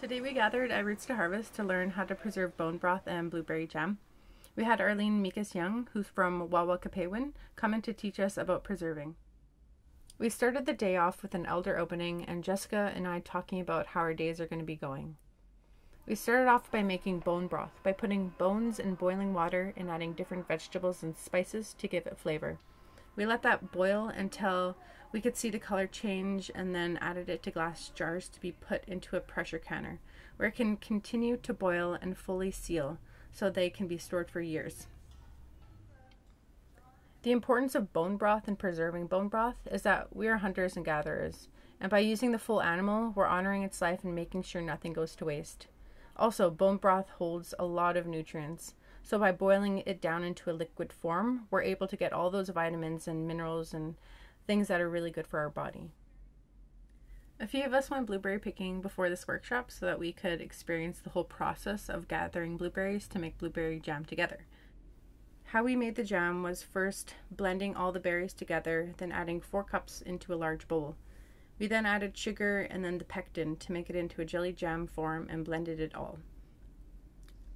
Today we gathered at Roots to Harvest to learn how to preserve bone broth and blueberry jam. We had Arlene Mikas Young, who's from Wawakapewin, come in to teach us about preserving. We started the day off with an elder opening and Jessica and I talking about how our days are going to be going. We started off by making bone broth by putting bones in boiling water and adding different vegetables and spices to give it flavor. We let that boil until we could see the color change and then added it to glass jars to be put into a pressure canner where it can continue to boil and fully seal so they can be stored for years. The importance of bone broth and preserving bone broth is that we are hunters and gatherers, and by using the full animal, we're honoring its life and making sure nothing goes to waste. Also, bone broth holds a lot of nutrients. So by boiling it down into a liquid form, we're able to get all those vitamins and minerals and things that are really good for our body. A few of us went blueberry picking before this workshop so that we could experience the whole process of gathering blueberries to make blueberry jam together. How we made the jam was first blending all the berries together, then adding four cups into a large bowl. We then added sugar and then the pectin to make it into a jelly jam form and blended it all.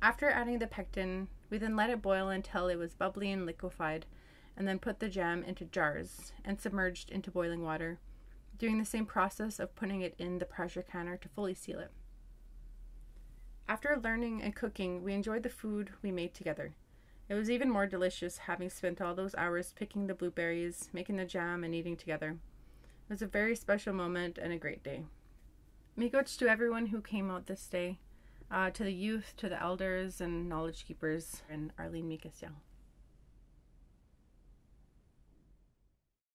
After adding the pectin, we then let it boil until it was bubbly and liquefied, and then put the jam into jars and submerged into boiling water, doing the same process of putting it in the pressure canner to fully seal it. After learning and cooking, we enjoyed the food we made together. It was even more delicious having spent all those hours picking the blueberries, making the jam, and eating together. It was a very special moment and a great day. Miigwech to everyone who came out this day, uh, to the youth, to the elders and knowledge keepers, and Arlene Mikas Young.